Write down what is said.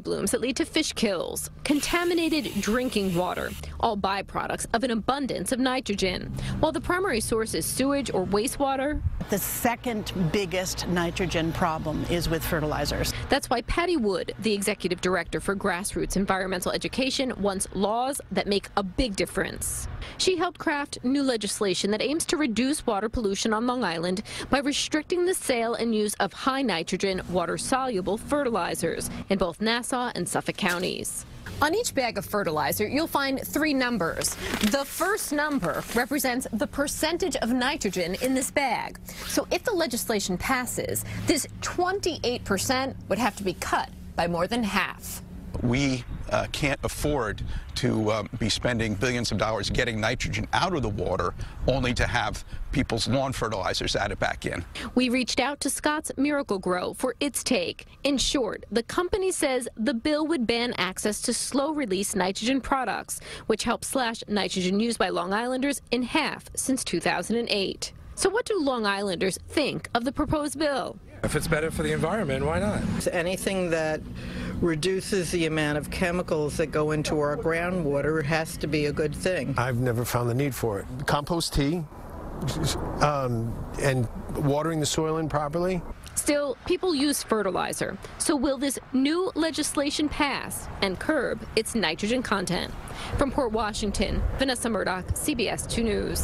blooms that lead to fish kills, contaminated drinking water, all byproducts of an abundance of nitrogen. While the primary source is sewage or wastewater, the second biggest nitrogen problem is with fertilizers. That's why Patti Wood, the executive director for Grassroots Environmental Education, wants laws that make a big difference. She helped craft new legislation that aims to reduce water pollution on Long Island by restricting the sale and use of high nitrogen, water soluble fertilizers in both Nassau and Suffolk counties. On each bag of fertilizer, you'll find three numbers. The first number represents the percentage of nitrogen in this bag. So if the legislation passes, this 28% would have to be cut by more than half. We uh, can't afford to uh, be spending billions of dollars getting nitrogen out of the water only to have people's lawn fertilizers added back in. We reached out to Scotts Miracle-Gro for its take. In short, the company says the bill would ban access to slow-release nitrogen products, which helps slash nitrogen used by Long Islanders in half since 2008. So what do Long Islanders think of the proposed bill? If it's better for the environment, why not? Anything that reduces the amount of chemicals that go into our groundwater has to be a good thing. I've never found the need for it. Compost tea um, and watering the soil in properly. Still, people use fertilizer. So will this new legislation pass and curb its nitrogen content? From Port Washington, Vanessa Murdock, CBS 2 News.